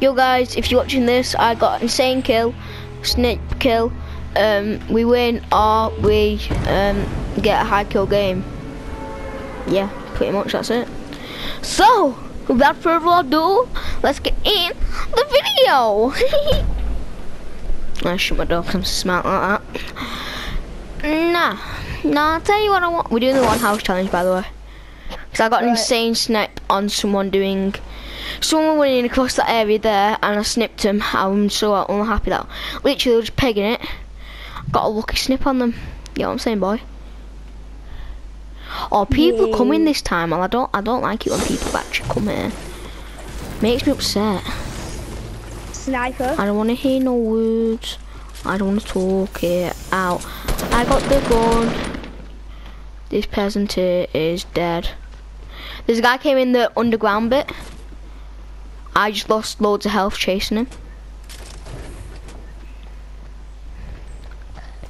Yo guys, if you're watching this, I got insane kill, snip kill. Um, we win or we um, get a high kill game. Yeah, pretty much that's it. So, without further ado, let's get in the video. I shoot my dog, I'm smart like that. Nah, nah, I'll tell you what I want. We're doing the one house challenge by the way. Because I got an insane snipe on someone doing someone running across that area there and I snipped him. I'm so unhappy that literally just pegging it. Got a lucky snip on them. You know what I'm saying, boy? Oh, people in this time, and I don't, I don't like it when people actually come in. Makes me upset. Sniper. I don't want to hear no words. I don't want to talk it out. I got the gun. This peasant here is dead. This guy came in the underground bit. I just lost loads of health chasing him.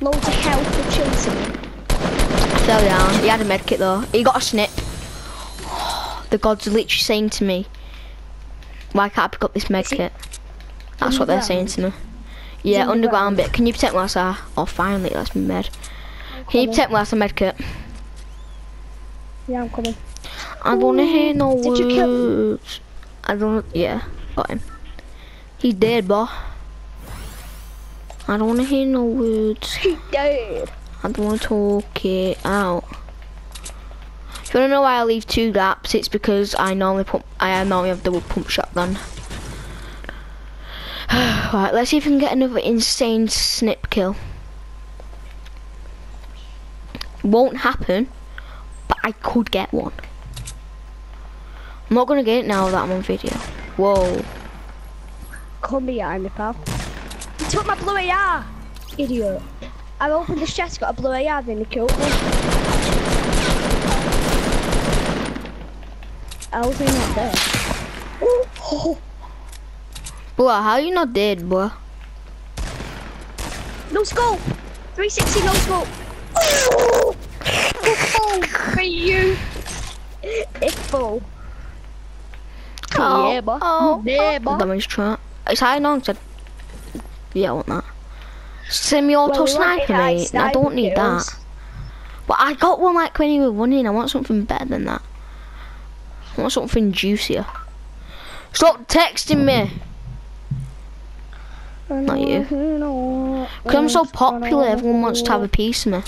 Loads of health for chasing. Him. Fell down. He had a medkit though. He got a snip. The gods are literally saying to me, why can't I pick up this medkit? That's what they're saying to me. Yeah, Underground? bit. Can you protect me whilst I... Oh, finally, that's me med. Can you protect me whilst I medkit? Yeah, I'm coming. I don't wanna hear no Did you kill. I don't. Yeah, got him. He's dead, boy. I don't wanna hear no words. He's dead. I don't wanna talk it out. If you wanna know why I leave two gaps, it's because I normally pump. I normally have double pump shotgun. right, let's see if we can get another insane snip kill. Won't happen, but I could get one. I'm not gonna get it now that I'm on video. Whoa. Come behind me, pal. He took my blue AR. Idiot. I opened the chest, got a blue AR, then he killed me. How was he not there? Oh, Boy, how you not dead, boy? no scope. 360 no scope. Oh, oh, for you. It's full. Oh, yeah, boy. oh, yeah, boy. Damage trap. It's high on, said. Yeah, I want that. Semi-auto Well, sniper, mate. I don't need that. But I got one like when you were running. I want something better than that. I want something juicier. Stop texting me. Not you. Because I'm so popular, everyone wants to have a piece of me.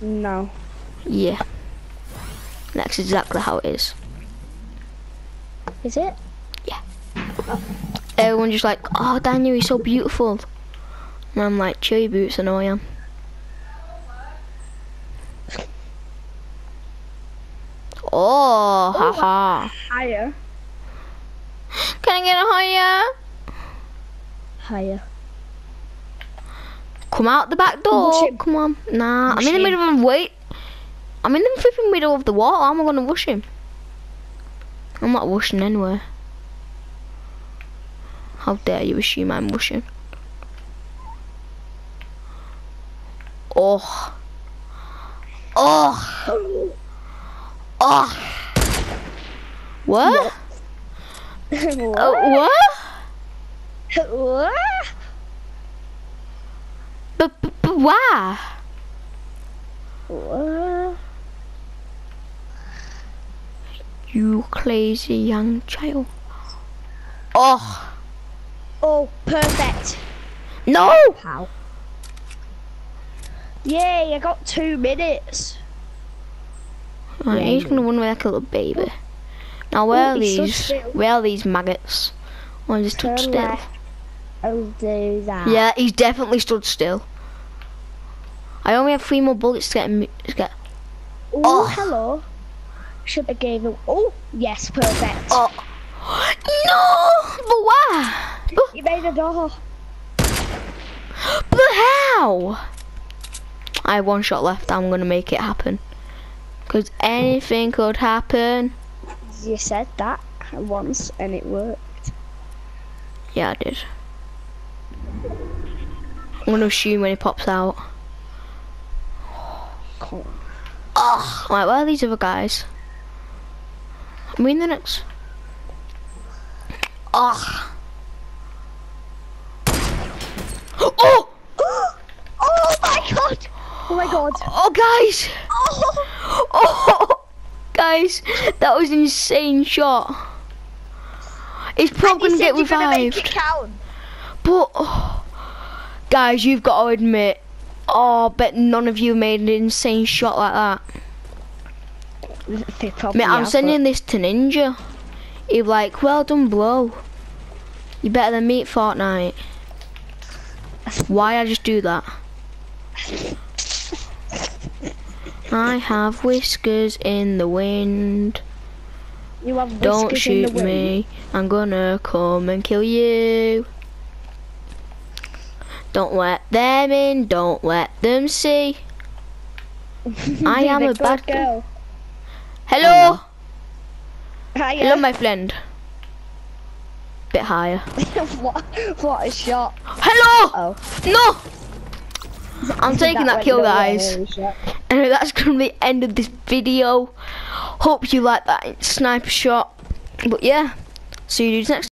No. Yeah. That's exactly how it is. Is it? Yeah. Oh. Everyone just like, oh Daniel, you're so beautiful. And I'm like, chill your boots, I know I am. Oh, haha. Higher. Can I get a higher? Higher. Come out the back door. him. Come on. Nah, Push I'm in the him. middle of the wait. I'm in the flipping middle of the wall. How am I gonna rush him? I'm not rushing anywhere. How dare you assume I'm rushing? Oh. Oh. Oh. What? what? Uh, what? what? But, but, but why? What? You crazy young child. Oh. Oh, perfect. No! How? Yay, I got two minutes. Right, Yeah, he's gonna run away like a little baby. Now where Oh, are these? still. Where are these maggots? Oh, he just stood still. I'll oh, do that. Yeah, he's definitely stood still. I only have three more bullets to get him. To get. Oh, Oh. hello. Should have gave him. Oh, yes, perfect. Oh. No! But why? You made a door. but how? I have one shot left. I'm gonna make it happen. Cause anything could happen. You said that once and it worked. Yeah, I did. I'm gonna assume when he pops out. Oh, right, where are these other guys? Mean the next. Ah. Oh! Oh my god! Oh my god! Oh, guys! Oh! Oh, guys, that was insane shot. It's probably gonna get gonna revived. But, oh, guys, you've got to admit, oh, I bet none of you made an insane shot like that. Mate, I'm sending this to Ninja. He'd like, well done, blow. You better than me at Fortnite. Why I just do that? I have whiskers in the wind. You have Don't whiskers in the shoot wind. me. I'm gonna come and kill you. Don't let them in. Don't let them see. I am a bad girl. Hello. Hiya. Hello, my friend. Bit higher. what, what a shot. Hello. Oh. No. I'm taking that went kill, guys. holy. Anyway, that's gonna be the end of this video. Hope you like that sniper shot. But yeah, see you dudes next.